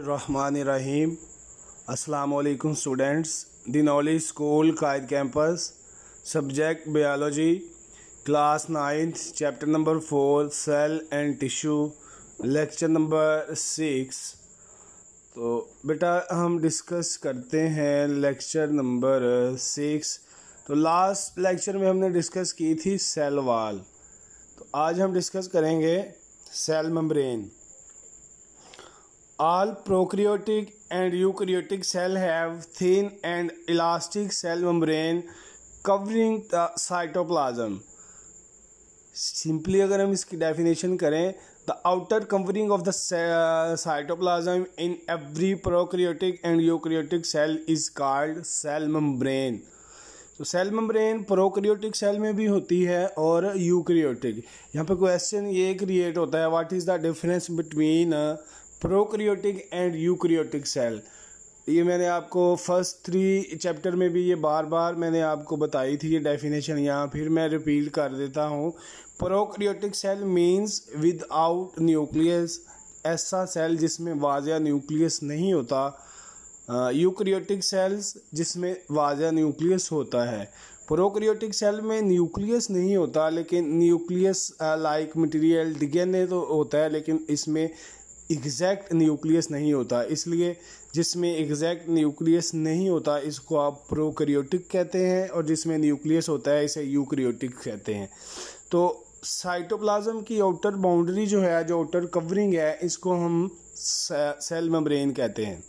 रहीम अस्सलाम वालेकुम students. The knowledge school Quaid campus, subject biology, class ninth, chapter number four, cell and tissue, lecture number six. तो बेटा, हम discuss करते हैं लेक्चर नंबर सिक्स। तो लास्ट लेक्चर में हमने डिस्कस की थी सेल वाल। तो आज हम डिस्कस करेंगे cell membrane. All prokaryotic and eukaryotic cell have thin and elastic cell membrane covering the cytoplasm. Simply अगर हम इसकी definition करें the outer covering of the cytoplasm in every prokaryotic and eukaryotic cell is called cell membrane. तो cell membrane prokaryotic cell में भी होती है और यूक्रियोटिक यहाँ पे क्वेश्चन ये क्रिएट होता है what is the difference between prokaryotic and eukaryotic cell. ये मैंने आपको फ़र्स्ट थ्री चैप्टर में भी ये बार बार मैंने आपको बताई थी ये डेफिनेशन यहाँ, फिर मैं रिपीट कर देता हूँ। Prokaryotic cell means without nucleus ऐसा सेल जिसमें वाजिया न्यूक्लियस नहीं होता यूक्रियोटिक सेल्स जिसमें वाजिया न्यूक्लियस होता है। प्रोक्रियोटिक सेल में न्यूक्लियस नहीं होता, लेकिन न्यूक्लियस लाइक मटेरियल डीएनए तो होता है, लेकिन इसमें एग्जैक्ट न्यूक्लियस नहीं होता। इसलिए जिसमें एग्जैक्ट न्यूक्लियस नहीं होता, इसको आप प्रोक्रियोटिक कहते हैं और जिसमें न्यूक्लियस होता है, इसे यूक्रियोटिक कहते हैं। तो साइटोप्लाज्म की आउटर बाउंड्री जो है, जो आउटर कवरिंग है, इसको हम सेल मेम्ब्रेन कहते हैं।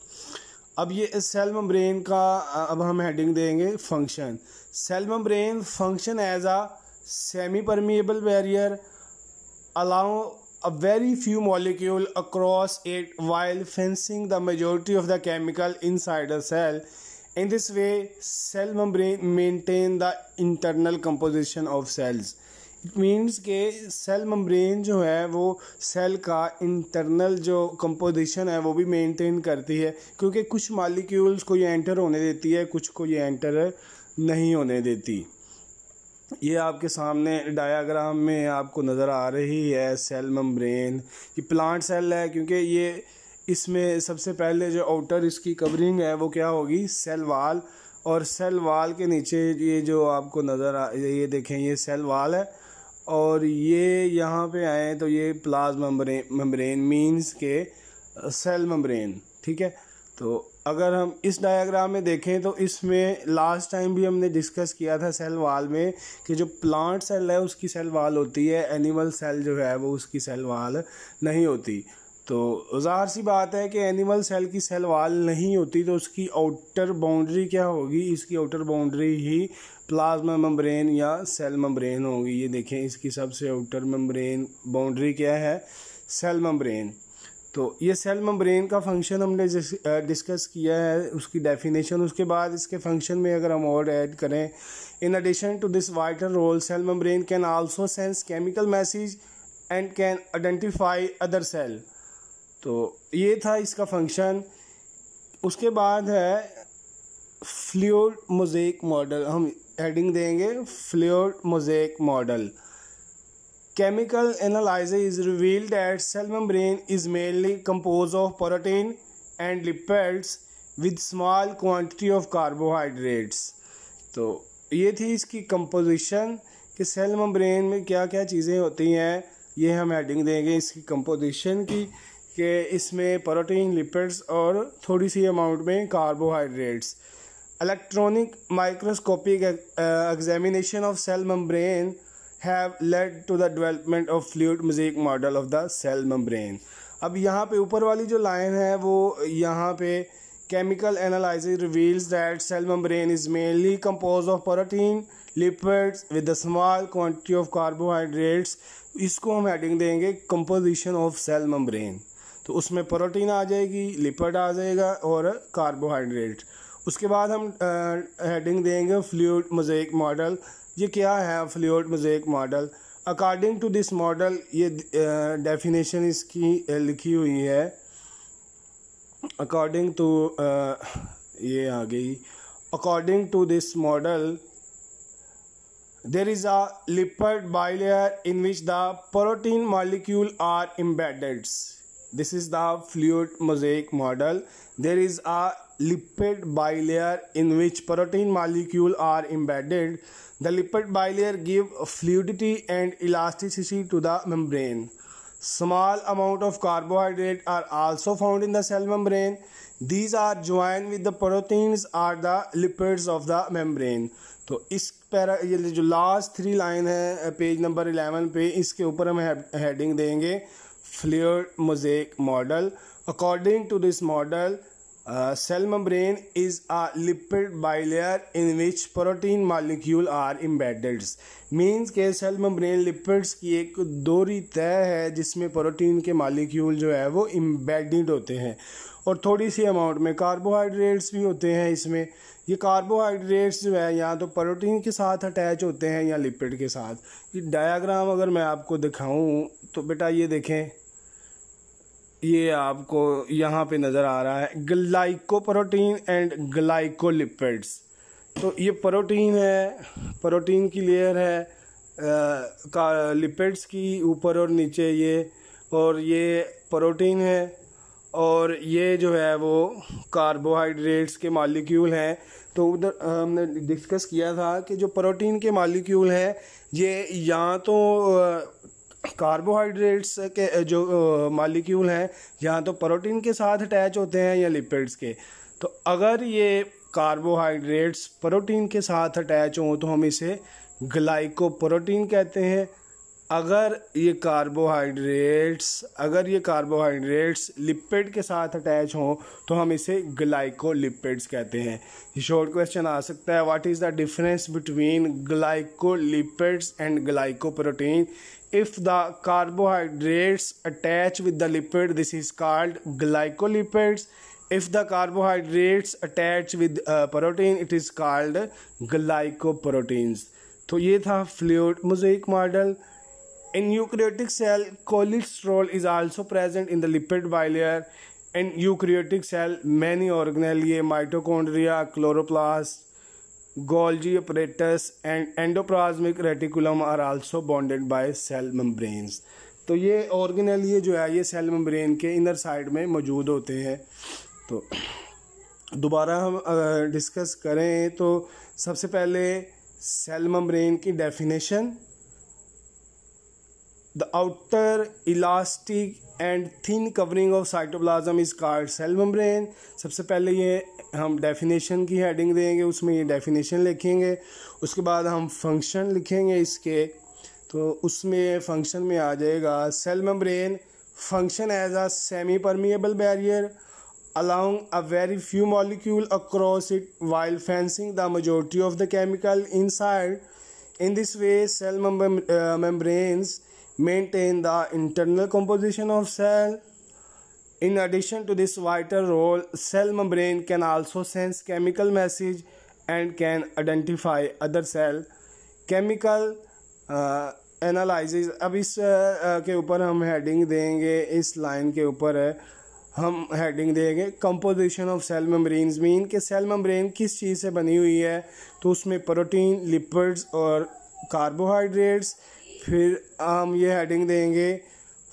अब ये सेल मेम्ब्रेन का, अब हम हेडिंग देंगे function cell membrane function as a semi permeable barrier allow a very few molecule across it while fencing the majority of the chemical inside a cell. In this way, cell membrane maintain the internal composition of cells. It means के cell membrane जो है वो cell का internal जो composition है वो भी maintain करती है क्योंकि कुछ मालिक्यूल्स को ये एंटर होने देती है कुछ को ये एंटर नहीं होने देती ये आपके सामने डायाग्राम में आपको नज़र आ रही है सेल मेम्ब्रेन ये प्लांट सेल है, क्योंकि ये इसमें सबसे पहले जो आउटर इसकी कवरिंग है, वो क्या होगी? सेल वाल और सेल वाल के नीचे ये जो आपको नज़र आ, ये देखें, ये सेल वाल है। और ये यहाँ पे आए तो ये प्लाज मेम्ब्रेन मेम्ब्रेन मीन्स के सेल मेम्ब्रेन ठीक है? तो अगर हम इस डायग्राम में देखें तो इसमें लास्ट टाइम भी हमने डिस्कस किया था सेल वाल में कि जो प्लांट सेल है, उसकी सेल वाल होती है एनिमल सेल जो है, वो उसकी सेल वाल नहीं होती। तो ज़ाहिर सी बात है कि एनिमल सेल की सेल वाल नहीं होती तो उसकी आउटर बाउंड्री क्या होगी? इसकी आउटर बाउंड्री ही प्लाज्मा मेम्ब्रेन या सेल मेम्ब्रेन होगी। ये देखें, इसकी सबसे आउटर मेम्ब्रेन बाउंड्री क्या है? सेल मेम्ब्रेन तो ये सेल मेम्ब्रेन का फ़ंक्शन हमने डिस्कस किया है, उसकी डेफिनेशन उसके बाद इसके फ़ंक्शन में अगर हम और ऐड करें in addition to this vital role cell membrane can also sense chemical message and can identify other cell तो ये था इसका फ़ंक्शन उसके बाद है फ्लूड मोजेक मॉडल हम हेडिंग देंगे fluid mosaic model Chemical analysis is revealed that cell membrane is mainly composed of protein and lipids with small quantity of carbohydrates. तो ये थी इसकी कंपोजिशन कि सेल मेम्ब्रेन में क्या क्या चीज़ें होती हैं, ये हम हेडिंग देंगे इसकी कंपोजिशन की कि इसमें प्रोटीन लिपिड्स और थोड़ी सी अमाउंट में carbohydrates electronic microscopic examination of cell membrane have led to the development of fluid mosaic model of the cell membrane अब यहाँ पे ऊपर वाली जो लाइन है, वो यहाँ पे chemical analysis reveals that cell membrane is mainly compose of protein lipids with a small quantity of carbohydrates इसको हम एडिंग देंगे कंपोजिशन ऑफ़ सेल मेम्ब्रेन तो उसमें प्रोटीन आ जाएगी लिपिड आ जाएगा और कार्बोहाइड्रेट उसके बाद हम हेडिंग देंगे फ्लूड मोजेक मॉडल ये क्या है fluid mosaic model according to this model ये डेफिनेशन इसकी लिखी हुई है। अकॉर्डिंग टू ये आ गई। According to this model there is a lipid bilayer in which the protein molecule are embedded this is the fluid mosaic model there is a lipid bilayer in which protein molecule are embedded the lipid bilayer give fluidity and elasticity to the membrane small amount of carbohydrate are also found in the cell membrane these are joined with the proteins are the lipids of the membrane तो इस para ये जो last three line है page number eleven पे इसके ऊपर हम heading देंगे fluid mosaic model according to this model cell membrane is a lipid bilayer in which protein molecule are embedded. Means के सेल membrane lipids की एक दोरी तय है जिसमें प्रोटीन के मालिक्यूल जो है वो embedded होते हैं और थोड़ी सी अमाउंट में कार्बोहाइड्रेट्स भी होते हैं इसमें ये कार्बोहाइड्रेट्स जो है या तो प्रोटीन के साथ अटैच होते हैं या लिपिड के साथ ये डायाग्राम अगर मैं आपको दिखाऊँ तो बेटा ये देखें ये आपको यहाँ पे नज़र आ रहा है ग्लाइकोप्रोटीन एंड ग्लाइकोलिपिड्स तो ये प्रोटीन है प्रोटीन की लेयर है आ, का लिपिड्स की ऊपर और नीचे ये और ये प्रोटीन है और ये जो है वो कार्बोहाइड्रेट्स के मालिक्यूल हैं। तो उधर हमने डिस्कस किया था कि जो प्रोटीन के मालिक्यूल हैं ये या तो कार्बोहाइड्रेट्स के, जो मालिक्यूल हैं या तो प्रोटीन के साथ अटैच होते हैं या लिपिड्स के। तो अगर ये कार्बोहाइड्रेट्स प्रोटीन के साथ अटैच हों तो हम इसे ग्लाइकोप्रोटीन कहते हैं। अगर ये कार्बोहाइड्रेट्स, अगर ये कार्बोहाइड्रेट्स लिपिड के साथ अटैच हों तो हम इसे ग्लाइकोलिपिड्स कहते हैं। ये शॉर्ट क्वेश्चन आ सकता है what is the difference between glycolipids and glycoprotein if the carbohydrates attach with the lipid this is called glycolipids if the carbohydrates attach with uh, protein it is called glycoproteins तो ये था fluid mosaic model in eukaryotic cell cholesterol is also present in the lipid bilayer in eukaryotic cell many organelle mitochondria chloroplast Golgi apparatus and endoplasmic reticulum are also bonded by cell membranes तो ये organelle ये जो है, ये cell membrane के inner side में मौजूद होते हैं। तो दोबारा हम डिस्कस करें तो सबसे पहले सेल मेम्ब्रेन की definition the outer elastic and thin covering of cytoplasm is called cell membrane सबसे पहले ये हम डेफिनेशन की हेडिंग देंगे, उसमें ये डेफिनेशन लिखेंगे, उसके बाद हम फ़ंक्शन लिखेंगे इसके तो उसमें फ़ंक्शन में आ जाएगा cell membrane function as a semi permeable barrier along a very few molecule across it while fencing the majority of the chemical inside in this way cell membranes maintain the internal composition of cell. In addition to this vital role, cell membrane can also sense chemical message and can identify other cell. Chemical uh, analysis अब इस uh, ऊपर हम heading देंगे इस line के ऊपर है हम हेडिंग देंगे composition of cell membranes mean के सेल मेम्ब्रेन किस चीज़ से बनी हुई है तो उसमें प्रोटीन लिपिड्स और कार्बोहाइड्रेट्स फिर हम ये हेडिंग देंगे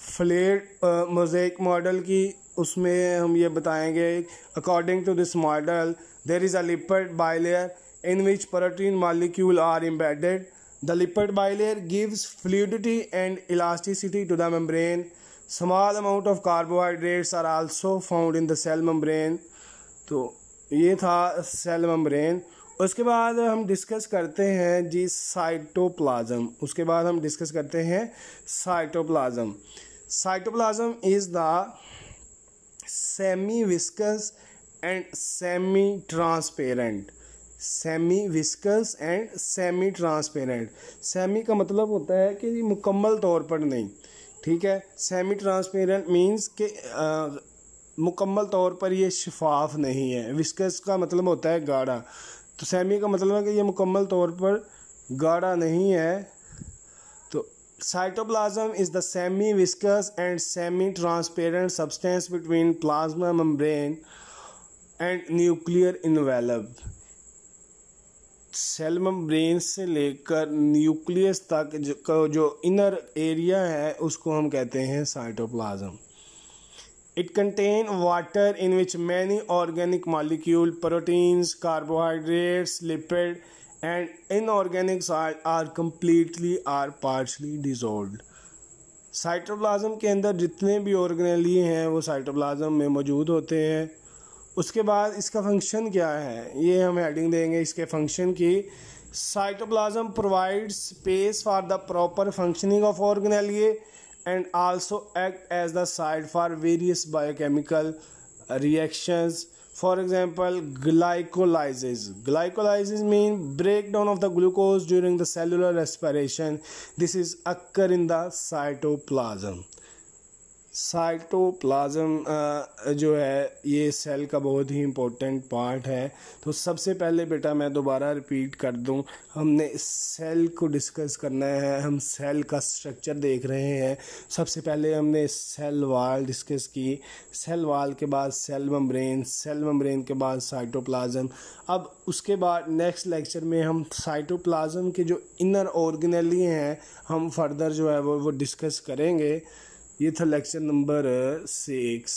फ्लेट मोजेक मॉडल की। उसमें हम ये बताएँगे according to this model there is a lipid bilayer in which protein molecule are embedded the lipid bilayer gives fluidity and elasticity to the membrane small amount of carbohydrates are also found in the cell membrane तो ये था cell membrane उसके बाद हम discuss करते हैं जी cytoplasm उसके बाद हम डिस्कस करते हैं cytoplasm cytoplasm is the semi viscous and semi transparent semi viscous and semi transparent semi का मतलब होता है कि मुकम्मल तौर पर नहीं, ठीक है? सेमी ट्रांसपेरेंट मीन्स के मुकम्मल तौर पर ये शफाफ नहीं है। विस्कस का मतलब होता है गाढ़ा। तो सेमी का मतलब है कि ये मुकम्मल तौर पर गाढ़ा नहीं है। तो cytoplasm is the semi viscous and semi transparent substance between plasma membrane and nuclear envelope cell membrane से लेकर न्यूक्लियस तक जो, जो इनर एरिया है उसको हम कहते हैं cytoplasm it contain water in which many organic molecule proteins carbohydrates lipid and inorganic are completely or partially dissolve cytoplasm के अंदर जितने भी ऑर्गेनली हैं, वो साइटोप्लाजम में मौजूद होते हैं। उसके बाद इसका फ़ंक्शन क्या है? ये हम हेडिंग देंगे इसके फ़ंक्शन की। Cytoplasm provide space for the proper functioning of organelles and also act as the site for various biochemical reactions. For example glycolysis. Glycolysis means breakdown of the glucose during the cellular respiration. This is occur in the cytoplasm cytoplasm जो है, ये cell का बहुत ही important part है। तो सबसे पहले बेटा मैं दोबारा रिपीट कर दूँ, हमने सेल को डिस्कस करना है, हम सेल का स्ट्रक्चर देख रहे हैं। सबसे पहले हमने सेल वाल डिस्कस की। सेल वाल के बाद सेल मम्ब्रेन सेल मम्ब्रेन के बाद साइटोप्लाज्म अब उसके बाद नेक्स्ट लेक्चर में हम साइटोप्लाज्म के जो इनर ऑर्गेनली हैं, हम फर्दर जो है वो वो डिस्कस करेंगे। ये था लेक्चर नंबर सिक्स